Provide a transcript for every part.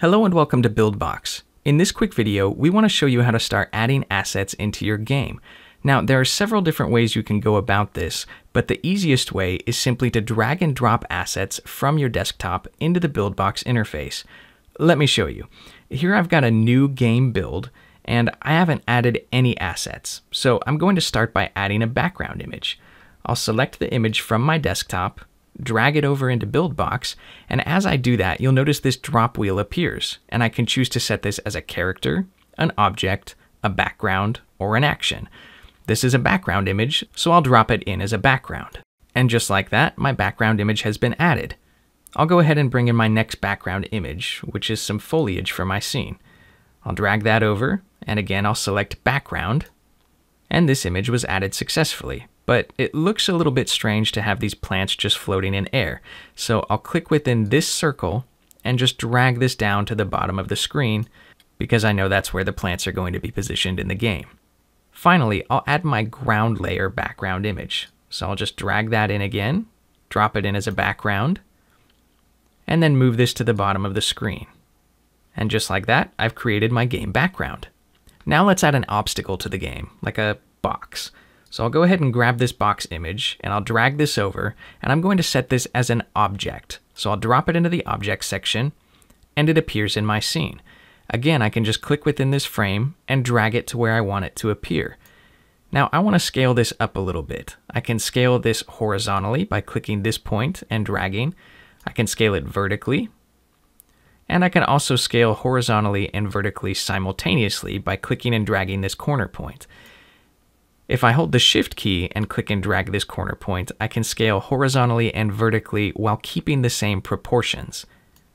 Hello and welcome to BuildBox. In this quick video, we want to show you how to start adding assets into your game. Now, there are several different ways you can go about this, but the easiest way is simply to drag and drop assets from your desktop into the BuildBox interface. Let me show you. Here I've got a new game build, and I haven't added any assets. So I'm going to start by adding a background image. I'll select the image from my desktop, drag it over into BuildBox, and as I do that, you'll notice this drop wheel appears, and I can choose to set this as a character, an object, a background, or an action. This is a background image, so I'll drop it in as a background. And just like that, my background image has been added. I'll go ahead and bring in my next background image, which is some foliage for my scene. I'll drag that over, and again I'll select background, and this image was added successfully but it looks a little bit strange to have these plants just floating in air. So I'll click within this circle and just drag this down to the bottom of the screen because I know that's where the plants are going to be positioned in the game. Finally, I'll add my ground layer background image. So I'll just drag that in again, drop it in as a background, and then move this to the bottom of the screen. And just like that, I've created my game background. Now let's add an obstacle to the game, like a box. So I'll go ahead and grab this box image and I'll drag this over and I'm going to set this as an object. So I'll drop it into the object section and it appears in my scene. Again, I can just click within this frame and drag it to where I want it to appear. Now I want to scale this up a little bit. I can scale this horizontally by clicking this point and dragging. I can scale it vertically. And I can also scale horizontally and vertically simultaneously by clicking and dragging this corner point. If I hold the shift key and click and drag this corner point, I can scale horizontally and vertically while keeping the same proportions.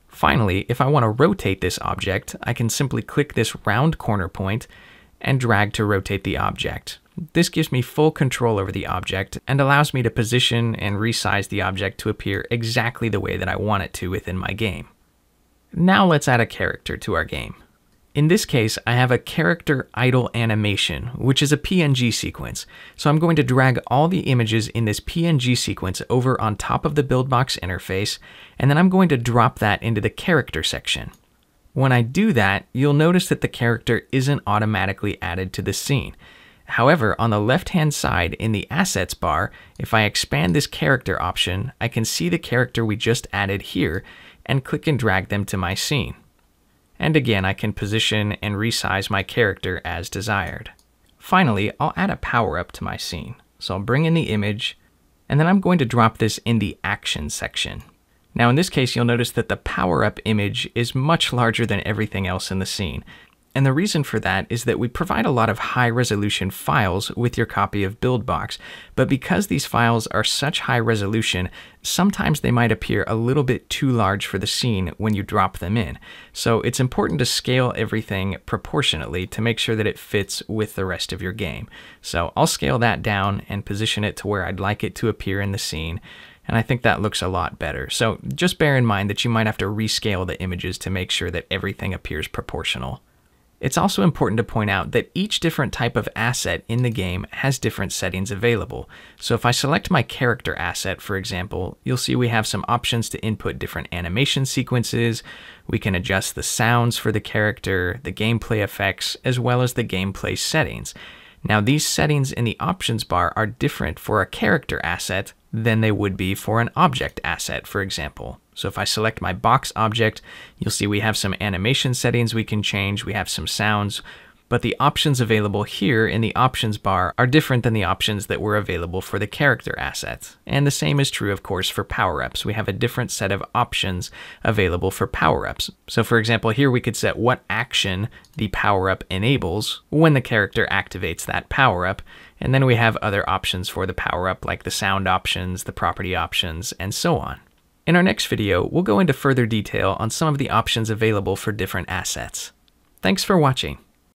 Finally, if I want to rotate this object, I can simply click this round corner point and drag to rotate the object. This gives me full control over the object and allows me to position and resize the object to appear exactly the way that I want it to within my game. Now let's add a character to our game. In this case, I have a character idle animation, which is a PNG sequence. So I'm going to drag all the images in this PNG sequence over on top of the BuildBox interface, and then I'm going to drop that into the character section. When I do that, you'll notice that the character isn't automatically added to the scene. However, on the left-hand side in the Assets bar, if I expand this character option, I can see the character we just added here and click and drag them to my scene and again I can position and resize my character as desired. Finally, I'll add a power up to my scene. So I'll bring in the image, and then I'm going to drop this in the action section. Now in this case, you'll notice that the power up image is much larger than everything else in the scene. And the reason for that is that we provide a lot of high resolution files with your copy of BuildBox, but because these files are such high resolution, sometimes they might appear a little bit too large for the scene when you drop them in. So it's important to scale everything proportionately to make sure that it fits with the rest of your game. So I'll scale that down and position it to where I'd like it to appear in the scene and I think that looks a lot better. So just bear in mind that you might have to rescale the images to make sure that everything appears proportional. It's also important to point out that each different type of asset in the game has different settings available. So if I select my character asset, for example, you'll see we have some options to input different animation sequences, we can adjust the sounds for the character, the gameplay effects, as well as the gameplay settings. Now these settings in the options bar are different for a character asset than they would be for an object asset, for example. So if I select my box object, you'll see we have some animation settings we can change, we have some sounds, but the options available here in the options bar are different than the options that were available for the character asset. And the same is true, of course, for power-ups. We have a different set of options available for power-ups. So for example, here we could set what action the power-up enables when the character activates that power-up, and then we have other options for the power up like the sound options, the property options, and so on. In our next video, we'll go into further detail on some of the options available for different assets. Thanks for watching.